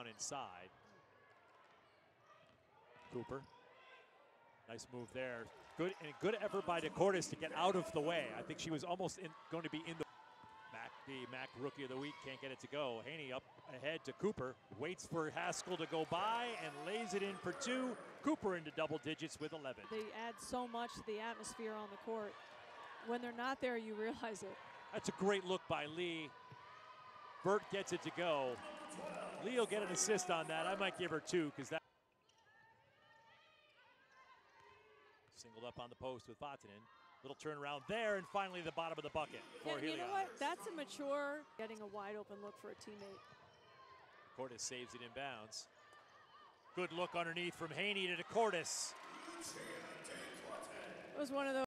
down inside. Cooper. Nice move there. Good and good effort by DeCortis to get out of the way. I think she was almost in, going to be in the MAAC, the MAAC Rookie of the Week can't get it to go. Haney up ahead to Cooper, waits for Haskell to go by and lays it in for two. Cooper into double digits with 11. They add so much to the atmosphere on the court. When they're not there, you realize it. That's a great look by Lee. Burt gets it to go. Lee will get an assist on that. I might give her two because that. Singled up on the post with Vatanen. Little turnaround there, and finally the bottom of the bucket for And you know what? That's a mature getting a wide open look for a teammate. Cortis saves it in bounds. Good look underneath from Haney to DeCortis. It was one of those.